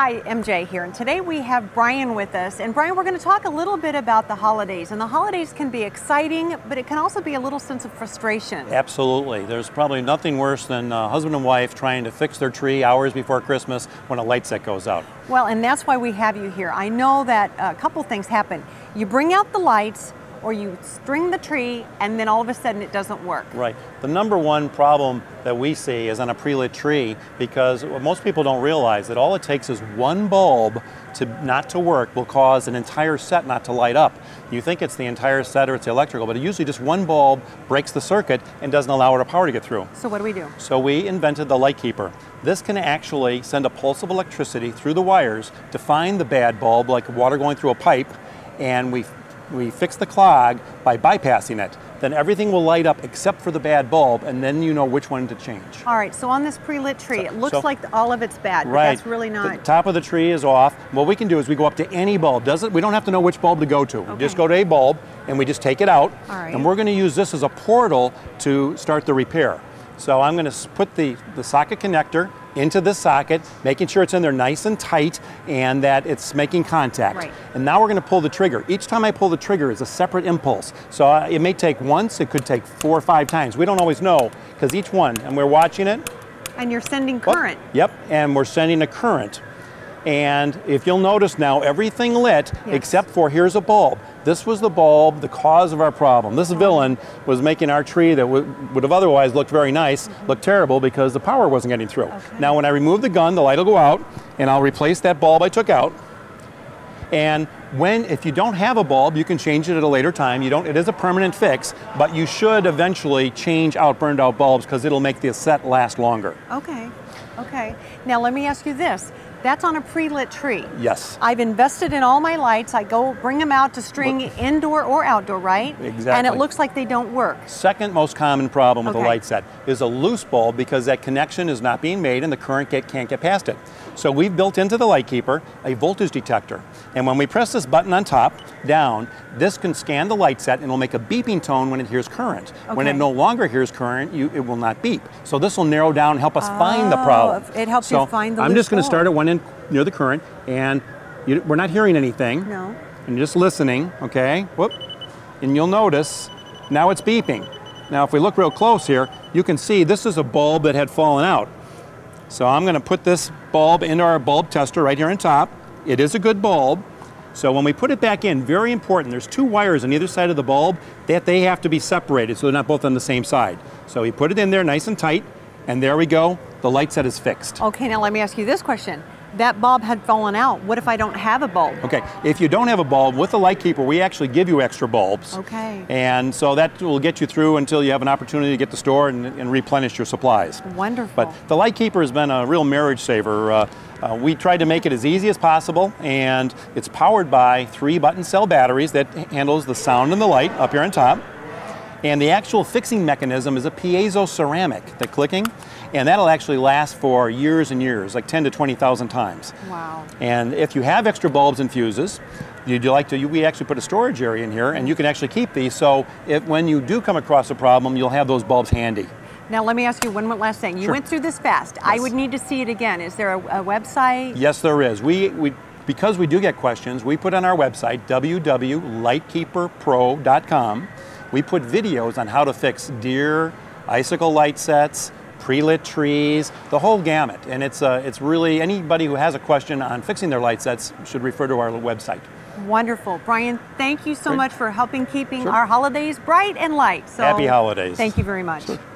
Hi, MJ here, and today we have Brian with us. And Brian, we're going to talk a little bit about the holidays. And the holidays can be exciting, but it can also be a little sense of frustration. Absolutely. There's probably nothing worse than uh, husband and wife trying to fix their tree hours before Christmas when a light set goes out. Well, and that's why we have you here. I know that a couple things happen. You bring out the lights, or you string the tree and then all of a sudden it doesn't work. Right. The number one problem that we see is on a pre-lit tree because most people don't realize that all it takes is one bulb to not to work will cause an entire set not to light up. You think it's the entire set or it's the electrical, but usually just one bulb breaks the circuit and doesn't allow our power to get through. So what do we do? So we invented the light keeper. This can actually send a pulse of electricity through the wires to find the bad bulb like water going through a pipe and we we fix the clog by bypassing it. Then everything will light up except for the bad bulb, and then you know which one to change. All right, so on this pre-lit tree, So- it looks so- like all of it's bad, Right. but that's really not. The top of the tree is off. What we can do is we go up to any bulb. Does it? We don't have to know which bulb to go to. We just go to a bulb and we just take it out. All right. And we're going to use this as a portal to start the repair. So I'm going to put the, the socket connector into the socket, making sure it's in there nice and tight and that it's making contact. Right. And now we're going to pull the trigger. Each time I pull the trigger is a separate impulse. So uh, it may take once, it could take four or five times. We don't always know because each one, and we're watching it, And you're sending Oh, current. Yep, and we're sending a current. And if you'll notice now, everything lit Yes. except for here's a bulb. This was the bulb, the cause of our problem. This villain was making our tree that w- would have otherwise looked very nice mm-hmm. look terrible because the power wasn't getting through. Now, when I remove the gun, the light will go out, and I'll replace that bulb I took out. And when, if you don't have a bulb, you can change it at a later time. You don't, it is a permanent fix, but you should eventually change out burned out bulbs because it'll make the set last longer. Okay, okay. Now let me ask you this. That's on a pre-lit tree. Yes. I've invested in all my lights. I go bring them out to string indoor or outdoor, right? Exactly. And it looks like they don't work. Second most common problem with Okay. a light set is a loose bulb because that connection is not being made and the current get, can't get past it. So we've built into the light keeper a voltage detector. And when we press this button on top, down, this can scan the light set and it'll make a beeping tone when it hears current. When it no longer hears current, you, it will not beep. So this will narrow down and help us find the oh, problem. Oh, it helps you find the I'm just going to start at one end near the current and you, we're not hearing anything. No. And you're just listening, okay? Whoop. And you'll notice now it's beeping. Now, if we look real close here, you can see this is a bulb that had fallen out. So I'm going to put this bulb into our bulb tester right here on top. It is a good bulb. So when we put it back in, very important, there's two wires on either side of the bulb that they have to be separated so they're not both on the same side. So we put it in there nice and tight, and there we go. The light set is fixed. Okay, now let me ask you this question. That bulb had fallen out. What if I don't have a bulb? Okay, if you don't have a bulb, with the light keeper, we actually give you extra bulbs. Okay. And so that will get you through until you have an opportunity to get to the store and, and replenish your supplies. Wonderful. But the light keeper has been a real marriage saver. Uh, uh, we tried to make it as easy as possible, and it's powered by three button cell batteries that handles the sound and the light up here on top. And the actual fixing mechanism is a piezo ceramic, the clicking, and that'll actually last for years and years, like 10 to 20,000 times. Wow. And if you have extra bulbs and fuses, you'd like to, you, we actually put a storage area in here, and you can actually keep these. So if when you do come across a problem, you'll have those bulbs handy. Now let me ask you one last thing. You Sure. went through this fast. I would need to see it again. Is there a, a website? Yes, there is. We, we because we do get questions, we put on our website www.lightkeeperpro.com. We put videos on how to fix deer, icicle light sets, pre-lit trees, the whole gamut. And it's uh, it's really anybody who has a question on fixing their light sets should refer to our website. Wonderful. Brian, thank you so Great. much for helping keeping Sure. our holidays bright and light. So Happy holidays. Thank you very much. Sure.